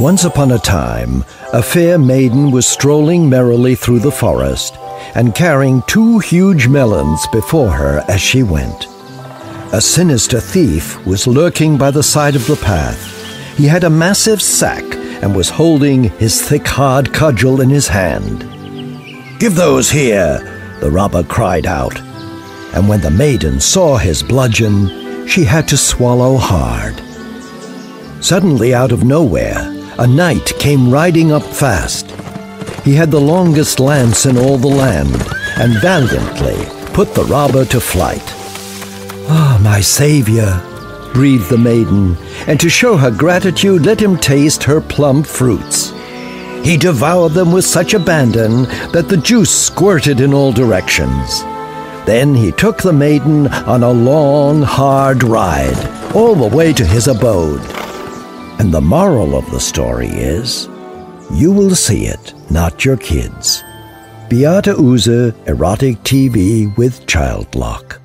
Once upon a time, a fair maiden was strolling merrily through the forest and carrying two huge melons before her as she went. A sinister thief was lurking by the side of the path. He had a massive sack and was holding his thick, hard cudgel in his hand. Give those here, the robber cried out. And when the maiden saw his bludgeon, she had to swallow hard. Suddenly, out of nowhere, a knight came riding up fast. He had the longest lance in all the land, and valiantly put the robber to flight. Ah, oh, my savior, breathed the maiden, and to show her gratitude, let him taste her plum fruits. He devoured them with such abandon that the juice squirted in all directions. Then he took the maiden on a long, hard ride, all the way to his abode. And the moral of the story is you will see it, not your kids. Beate Uhse, Erotic TV with Child Lock.